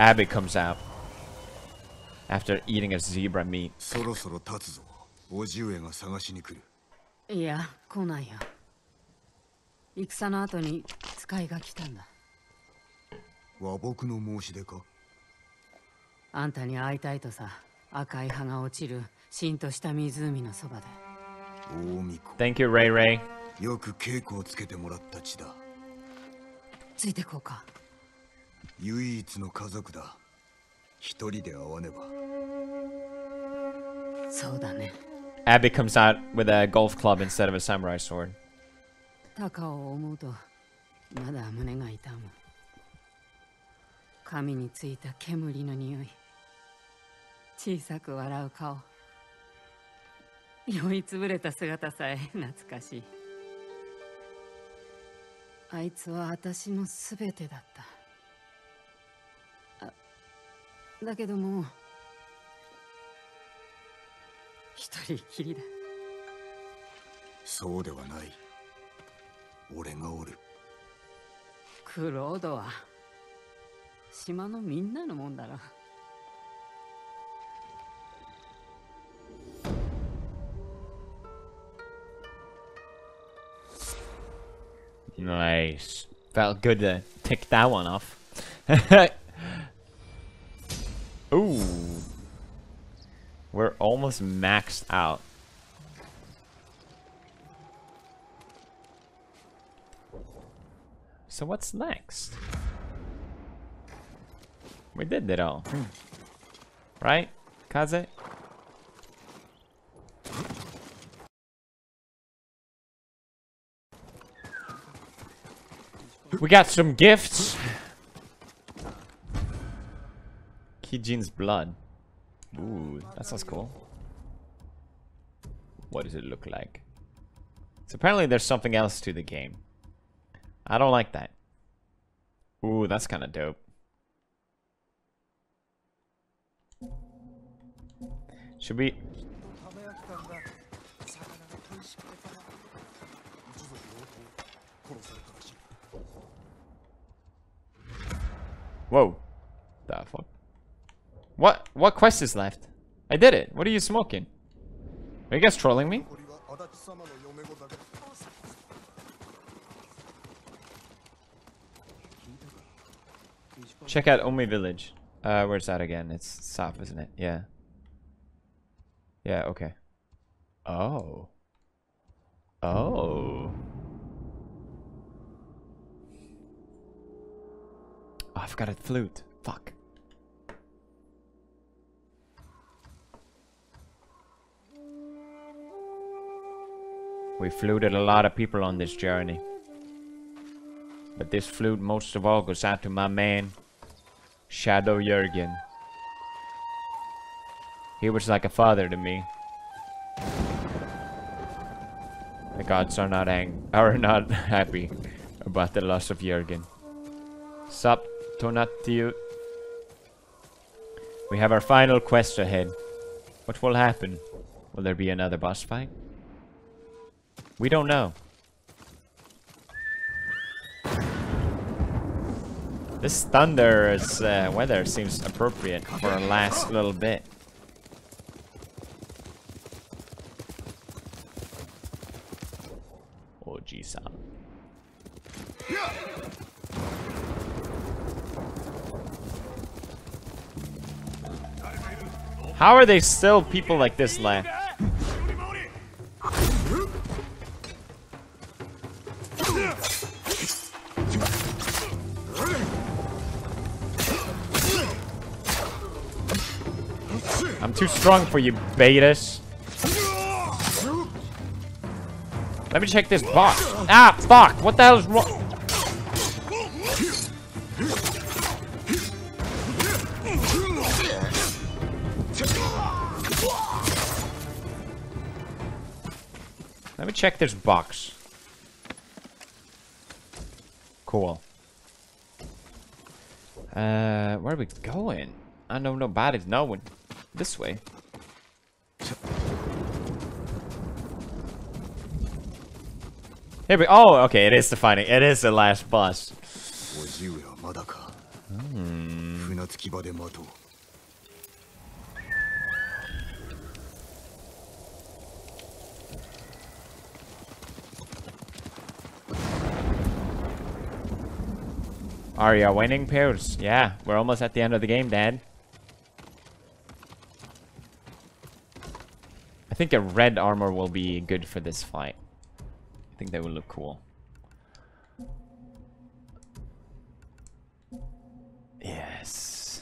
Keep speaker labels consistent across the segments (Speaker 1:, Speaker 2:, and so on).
Speaker 1: Abby comes out after eating a zebra meat.
Speaker 2: そろそろ立つぞ叔父上が探しに来る
Speaker 3: いや来ないよ戦の後に使いが来たんだ
Speaker 2: 和睦の申し出か
Speaker 3: あんたに会いたいとさ赤い葉が落ちるしんとした湖のそばで
Speaker 2: 大巫女
Speaker 1: Thank you, Ray Ray.
Speaker 2: よく稽古をつけてもらった血だ
Speaker 3: ついてこうか
Speaker 2: 唯一の家族だ。一人で会わねば。
Speaker 3: そうだね。
Speaker 1: Abby comes out with a golf club instead of a samurai sword.
Speaker 3: タカを思うとまだ胸が痛む髪についた煙の匂い小さく笑う顔酔いつぶれた姿さえ懐かしいあいつは私の全てだっただけどもう一人きりだ
Speaker 2: そうではない俺がおる
Speaker 3: クロードは島のみんなのもんだろ
Speaker 1: Nice. Felt good to tick that one off. almost maxed out. So what's next? We did it all. Hmm. Right? Kaze? We got some gifts. Kijin's blood. Ooh, that sounds cool. What does it look like? So apparently there's something else to the game. I don't like that. Ooh, that's kind of dope. Should we... Whoa. What what quest is left? I did it. What are you smoking? Are you guys trolling me? Check out Omi Village. Uh, where's that again? It's south, isn't it? Yeah. Yeah, okay. Oh. Oh. Oh, I've got a flute. Fuck. We fluted a lot of people on this journey. But this flute most of all goes out to my man, Shadow Jurgen. He was like a father to me. The gods are not ang are not happy about the loss of Jurgen. Sup, Tonatio. We have our final quest ahead. What will happen? Will there be another boss fight? We don't know. This thunderous uh, weather seems appropriate for a last little bit. Oh, G-san. How are they still people like this left? Too strong for you, betas. Let me check this box. Ah, fuck! What the hell is wrong? Let me check this box. Cool. Uh, where are we going? I don't know nobody's knowing this way. Here we- oh, okay, it is the final- it is the last boss.
Speaker 2: Hmm.
Speaker 1: Are you winning, Pierce? Yeah, we're almost at the end of the game, Dad. Think a red armor will be good for this fight. I think that will look cool. Yes.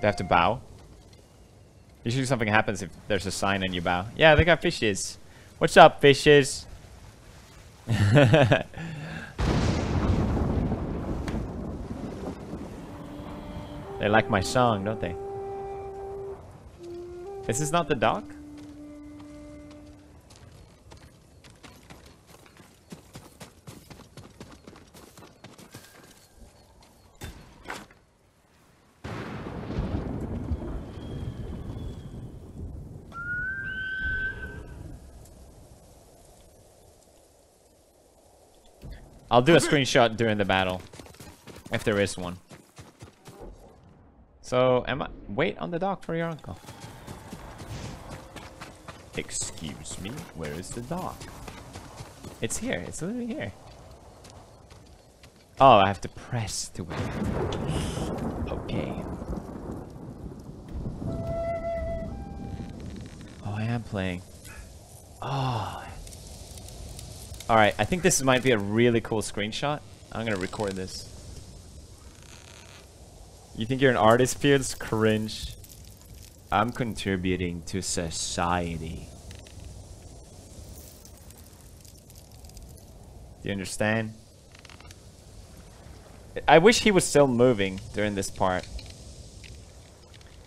Speaker 1: They have to bow. Usually something happens if there's a sign and you bow. Yeah, they got fishes. What's up, fishes? they like my song, don't they? This is not the dock? I'll do a screenshot during the battle. If there is one. So, am I- wait on the dock for your uncle. Excuse me, where is the dock? It's here, it's literally here. Oh, I have to press to it. Okay. Oh, I am playing. Oh. Alright, I think this might be a really cool screenshot. I'm gonna record this. You think you're an artist, Pierce? Cringe. I'm contributing to society. Do you understand? I wish he was still moving during this part.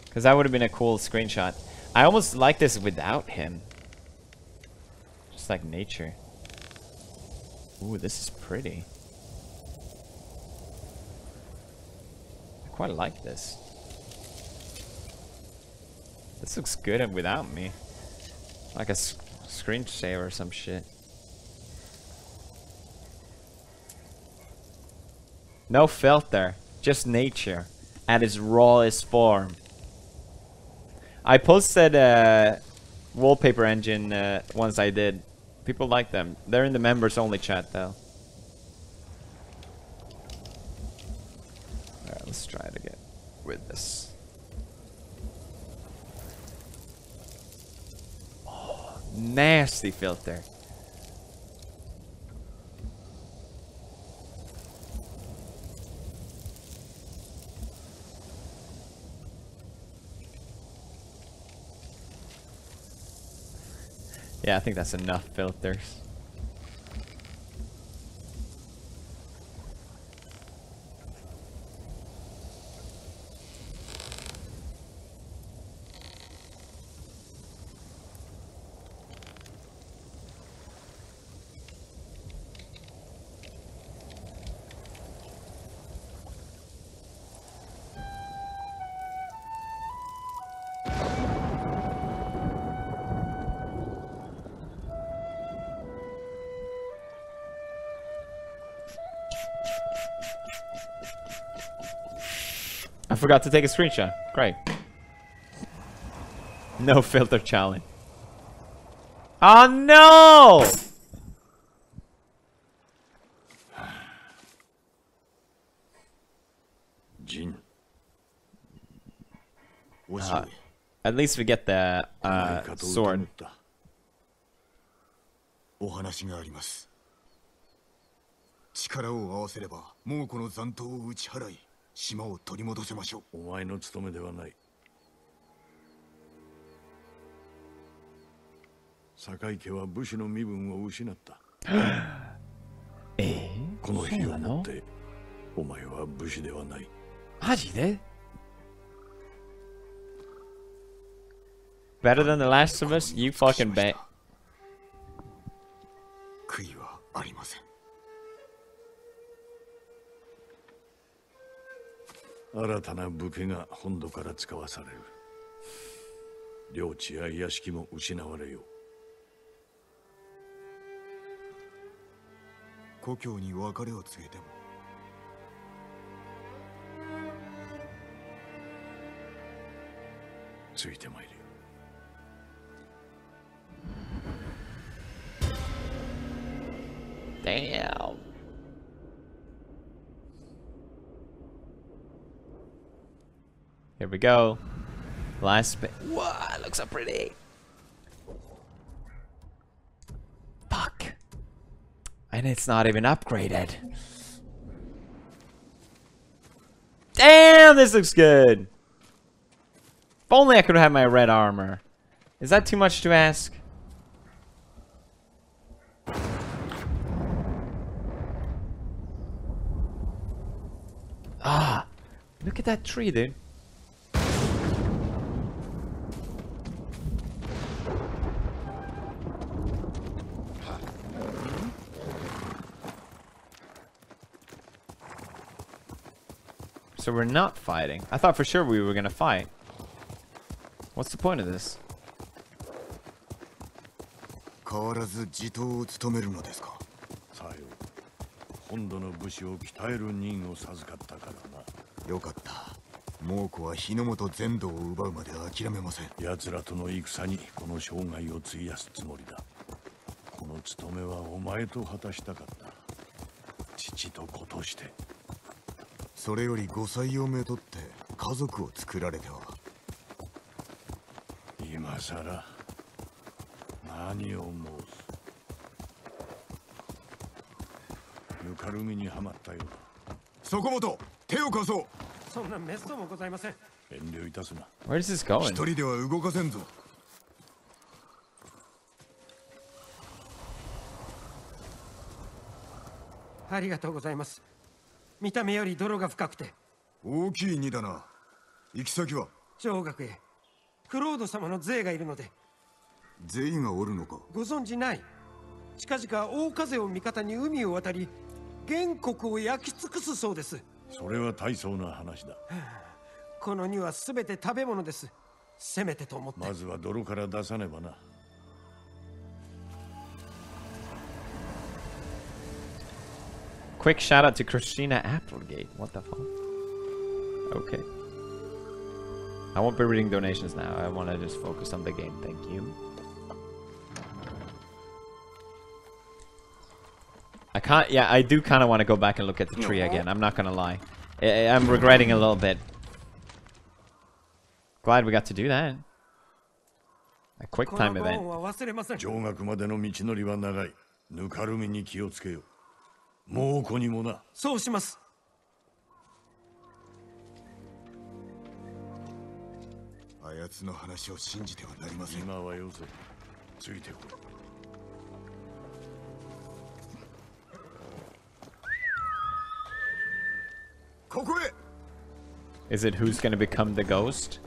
Speaker 1: Because that would have been a cool screenshot. I almost like this without him. Just like nature. Ooh, this is pretty. I quite like this. This looks good and without me. Like a screensaver or some shit. No filter, just nature at its rawest form. I posted a wallpaper engine uh, once I did. People like them. They're in the members only chat though. Alright, let's try it again with this. Oh, nasty filter. Yeah, I think that's enough filters. I forgot to take a screenshot. Great. No filter challenge. Oh no!
Speaker 2: ジンおし
Speaker 1: Uh, at least we get the
Speaker 2: お前
Speaker 1: uh,
Speaker 2: かと
Speaker 1: sword.
Speaker 2: 疑ったお話があります力を合わせればもうこの残党を打ち払い 島を取り戻せましょう。
Speaker 4: お前の務めではない。堺家は武士の身分を失った。
Speaker 1: え
Speaker 4: この日をもってお前は武士ではない。
Speaker 1: マジで？Better than the last of us? You fucking bet.
Speaker 4: 新たな武家が本土から使わされる。領地や屋敷も失われよう。
Speaker 2: 故郷に別れを告げても。
Speaker 4: ついてまいる
Speaker 1: we go. Last bit. It looks so pretty. Fuck. And it's not even upgraded. Damn, this looks good. If only I could have my red armor. Is that too much to ask? Ah, look at that tree, dude. So we're not fighting. I thought for sure we were gonna fight. What's the point of this?
Speaker 2: 変わらず地頭を務めるのですか？
Speaker 4: さよ本土の武士を鍛える任を授かったからな。
Speaker 2: よかった。猛虎は日の本全土を奪うまで諦めません。
Speaker 4: 奴らとの戦にこの生涯を費やすつもりだ。この務めはお前と果たしたかった。父と子として
Speaker 2: それよりご採用めとって家族を作られては。
Speaker 4: 今さら何を申す。ぬかるみにはまったようだ。
Speaker 2: そこもと手を貸そう。
Speaker 5: そんなめっそうもございません。
Speaker 4: 遠慮いたすな。
Speaker 1: Where is this going?
Speaker 2: 一人では動かせんぞ。
Speaker 5: ありがとうございます見た目より泥が深くて。
Speaker 2: 大きい荷だな。行き先は？
Speaker 5: 上学へ。クロード様の税がいるので。
Speaker 2: 全員がおるのか？
Speaker 5: ご存じない？近々大風を味方に海を渡り原国を焼き尽くすそうです。
Speaker 4: それは大層な話だ。
Speaker 5: この荷は全て食べ物です。せめてと思って、
Speaker 4: まずは泥から出さねばな
Speaker 1: Quick shout out to Christina Applegate. What the fuck? Okay. I won't be reading donations now. I want to just focus on the game. Thank you. I can't. Yeah, I do kind of want to go back and look at the tree again. I'm not gonna lie. I, I'm regretting a little bit. Glad we got to do that. A quick time event.
Speaker 4: 猛虎にもな
Speaker 5: そうします
Speaker 2: あやつの話を信じてはなりません
Speaker 4: 今はよせついてこい
Speaker 2: ここへ
Speaker 1: Is it who's gonna become the ghost?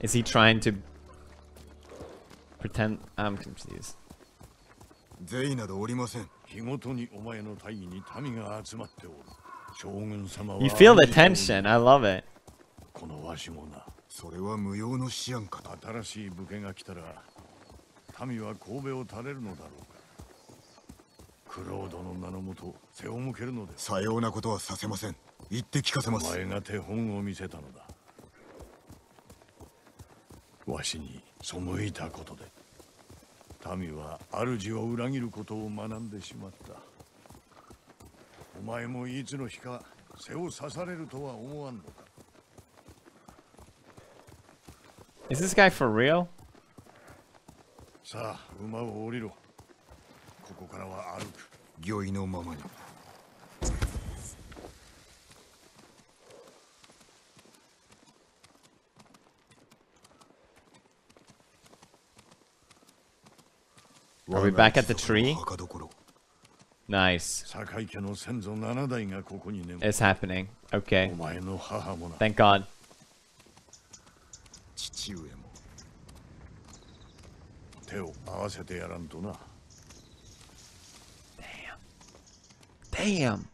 Speaker 1: Is he trying to pretend? I'm confused.
Speaker 2: 全員などおりません
Speaker 4: 日ごとにお前の大義に民が集まっておる。将軍様は
Speaker 1: You feel the tension. I love it.
Speaker 4: このわしもな。
Speaker 2: それは無用の思案かと。
Speaker 4: 新しい武家が来たら民は神戸を垂れるのだろうか。クロードの名のもと背を向けるのです。
Speaker 2: さようなことはさせません。言って聞かせま
Speaker 4: お
Speaker 2: す
Speaker 4: 前が手本を見せたのだ。わしに背いたことで民は主を裏切ることを学んでしまった。お前もいつの日か背を刺されるとは思わんのか。
Speaker 1: Is this guy for real?
Speaker 4: さあ馬を降りろ。ここからは歩く。
Speaker 2: 御意のままに「
Speaker 1: Are we back at the tree? Nice. It's happening. Okay. Thank God.
Speaker 4: Damn.
Speaker 1: Damn.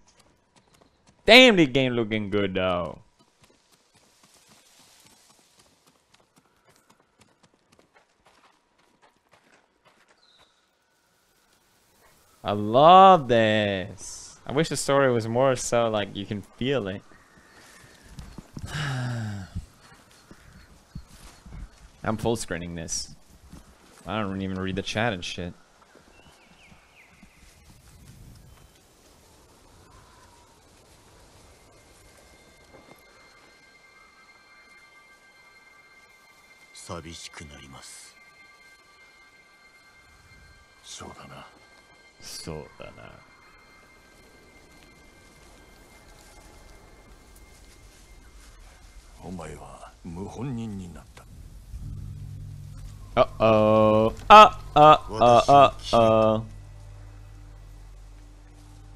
Speaker 1: Damn, the game looking good though. I love this. I wish the story was more so like you can feel it. I'm full screening this. I don't even read the chat and shit.
Speaker 2: 寂しくなります
Speaker 4: そうだな
Speaker 1: そうだな。
Speaker 4: お前は謀本人になった
Speaker 1: Uh oh. Uh uh uh uh uh.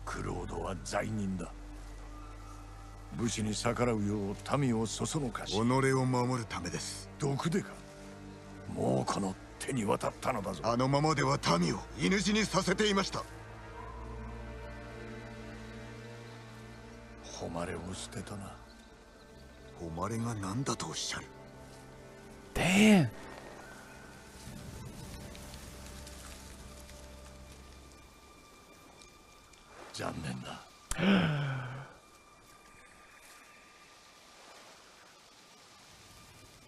Speaker 4: クロードは罪人だ武士に逆らうよう民をそそのかし
Speaker 2: 己を守るためです
Speaker 4: 毒でかもうこの手に渡ったのだぞ。
Speaker 2: あのままでは民を犬死にさせていました。
Speaker 4: 誉れを捨てたな。
Speaker 2: 誉れが何だとおっしゃる
Speaker 1: ？Damn.
Speaker 4: 残念だ。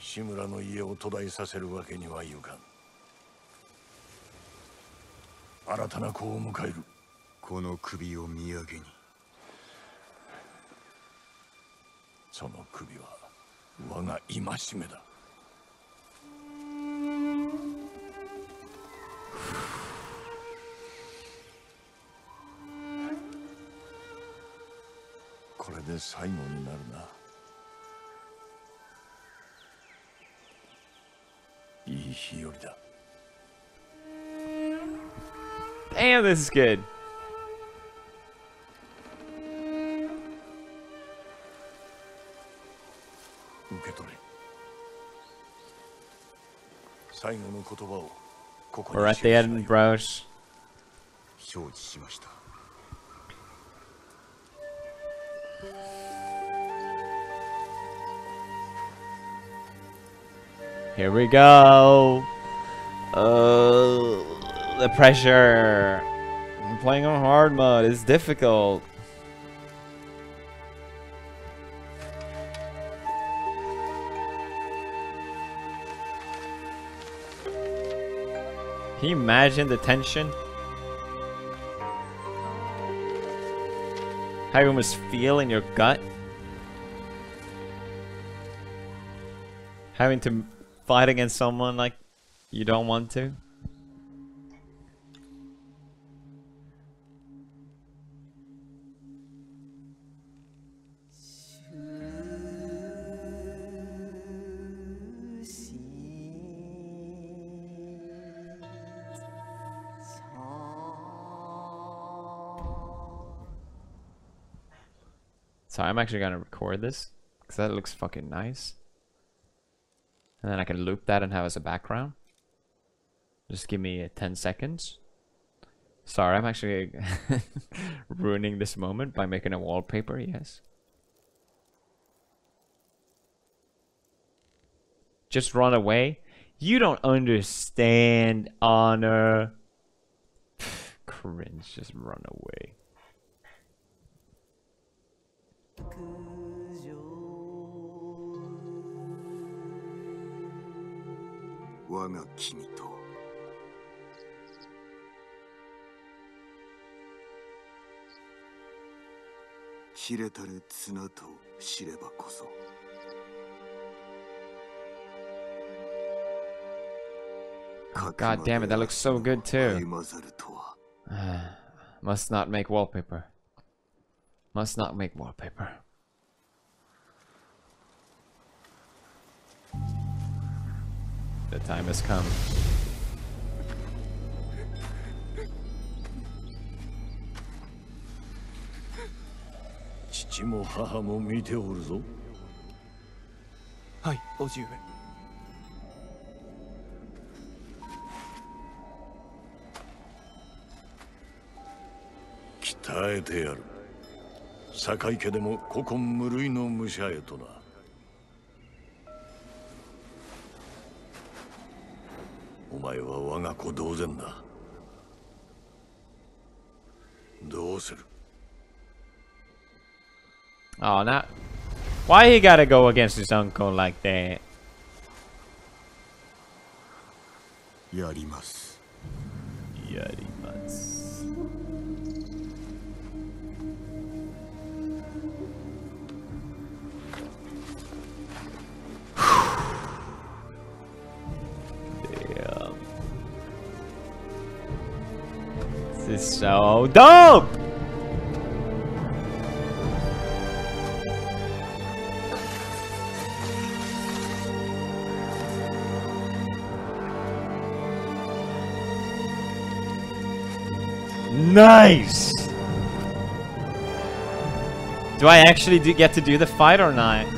Speaker 4: 志村の家を途絶えさせるわけにはいかん新たな子を迎える。
Speaker 2: この首を土産に。
Speaker 4: その首は我が戒めだ。これで最後になるな。いい日和だ
Speaker 1: And this is good. We're at the end, bros. Here we go. Uh the pressure. I'm playing on hard mode. It's difficult. Can you imagine the tension? How you almost feel in your gut? Having to fight against someone like you don't want to? So I'm actually gonna record this because that looks fucking nice. And then I can loop that and have as a background. Just give me uh, 10 seconds. Sorry, I'm actually ruining this moment by making a wallpaper, yes. Just run away? You don't understand, honor. Cringe, just run away.
Speaker 2: 我が君と切れたる綱と知ればこそ
Speaker 1: Oh, God damn it, that looks so good too.
Speaker 2: 歩まざるとは
Speaker 1: Must not make wallpaper. Must not make wallpaper. The time has come.
Speaker 4: 父も母も見ておるぞ。
Speaker 6: はい叔父上。
Speaker 4: 鍛えてやる。堺家でも古今無類の武者へとなお前は我が子同然だうする
Speaker 1: Oh, not. Why he gotta go against his uncle like that?
Speaker 2: やります
Speaker 1: やります。Is so dope! Nice! Do I actually do get to do the fight or not?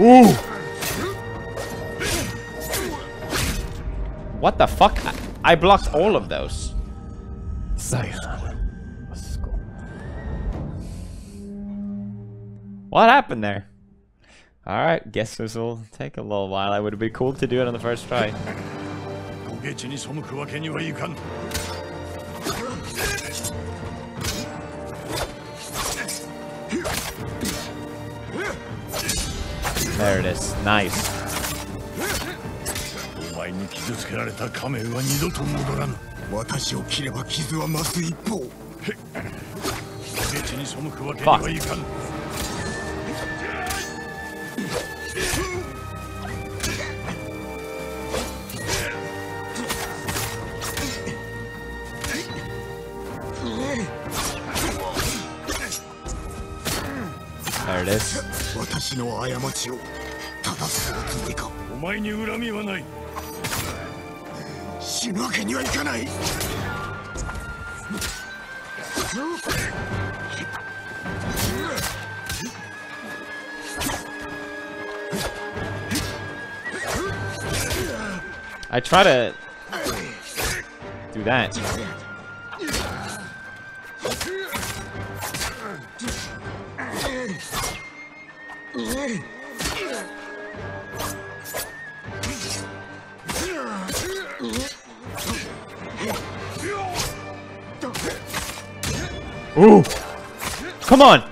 Speaker 1: Ooh! What the fuck? I, I blocked all of those. What happened there? Alright, guess this will take a little while. It would be cool to do it on the first try. There it is. Nice.
Speaker 4: お前に傷つけられた仮面は二度と戻らぬ
Speaker 2: 私を切れば傷は増す一方
Speaker 4: に背くわけにはいかん
Speaker 2: 私の過ちを正すおつもりか
Speaker 4: お前に恨みはない
Speaker 2: 死ぬわけにはいかない
Speaker 1: I try to do that. Ooh! Come on!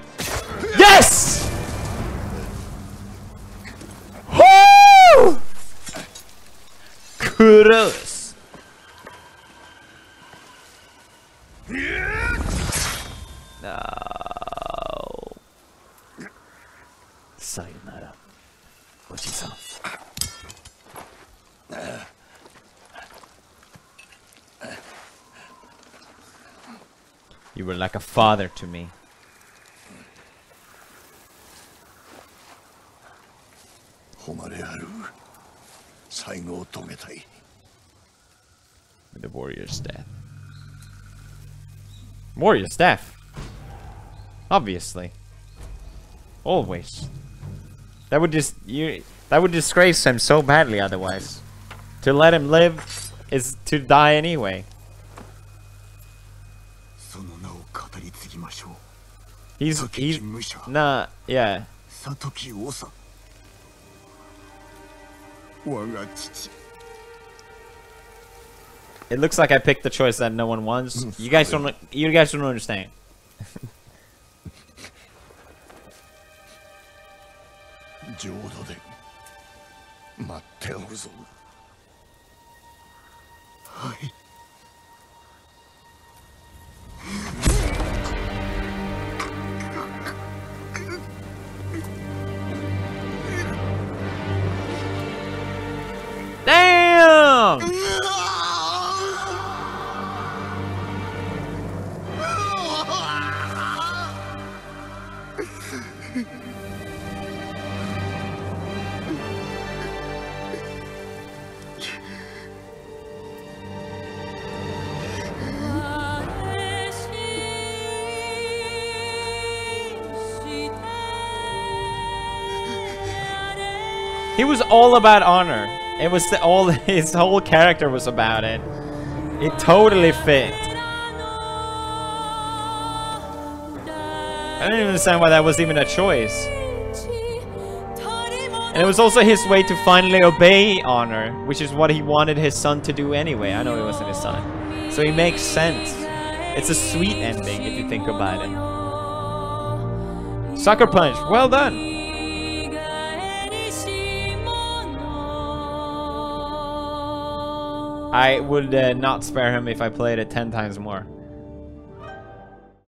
Speaker 1: Yes! Woo! Kudos. No. You were like a father to me. With the warrior's death. Warrior's staff! Obviously. Always. That would just you that would disgrace him so badly otherwise. To let him live is to die anyway.
Speaker 2: その名を語り継ぎましょう
Speaker 1: He's
Speaker 2: 武
Speaker 1: he's
Speaker 2: 器武者
Speaker 1: nah yeah.
Speaker 2: 里木長我が父
Speaker 1: It looks like I picked the choice that no one wants. You guys don't you guys don't understand.
Speaker 4: 浄土で待っておるぞ。
Speaker 1: He was all about honor. It was all his whole character was about it. It totally fit. I don't even understand why that was even a choice. And it was also his way to finally obey honor, which is what he wanted his son to do anyway. I know it wasn't his son. So it makes sense. It's a sweet ending if you think about it. Sucker Punch, well done. I would uh, not spare him if I played it 10 times more.